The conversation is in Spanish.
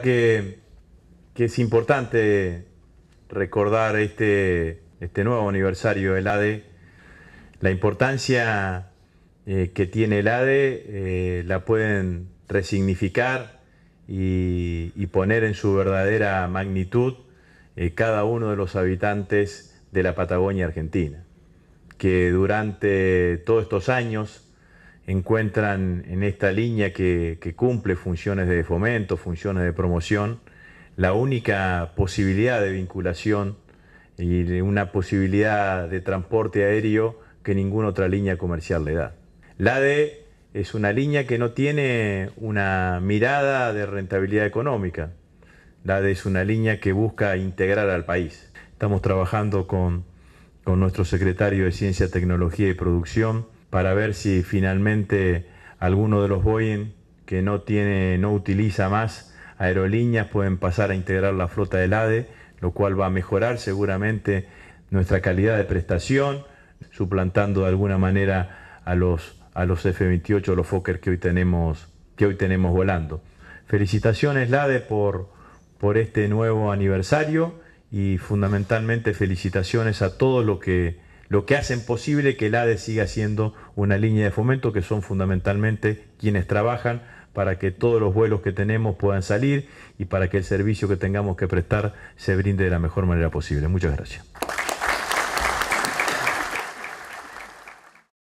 Que, es importante recordar este, este nuevo aniversario del ADE, la importancia eh, que tiene el ADE eh, la pueden resignificar y, y, poner en su verdadera magnitud eh, cada uno de los habitantes de la Patagonia Argentina, que durante todos estos años encuentran en esta línea que, cumple funciones de fomento, funciones de promoción, la única posibilidad de vinculación y de una posibilidad de transporte aéreo que ninguna otra línea comercial le da. La ADE es una línea que no tiene una mirada de rentabilidad económica. La ADE es una línea que busca integrar al país. Estamos trabajando con, con nuestro secretario de Ciencia, Tecnología y Producción para ver si finalmente alguno de los Boeing que no, tiene, no utiliza más aerolíneas pueden pasar a integrar la flota del ADE, lo cual va a mejorar seguramente nuestra calidad de prestación, suplantando de alguna manera a los, a los F-28, los Fokker que hoy tenemos, que hoy tenemos volando. Felicitaciones, LADE, por, por este nuevo aniversario y fundamentalmente felicitaciones a todos los que, lo que hacen posible que el ADE siga siendo una línea de fomento, que son fundamentalmente quienes trabajan para que todos los vuelos que tenemos puedan salir y para que el servicio que tengamos que prestar se brinde de la mejor manera posible. Muchas gracias.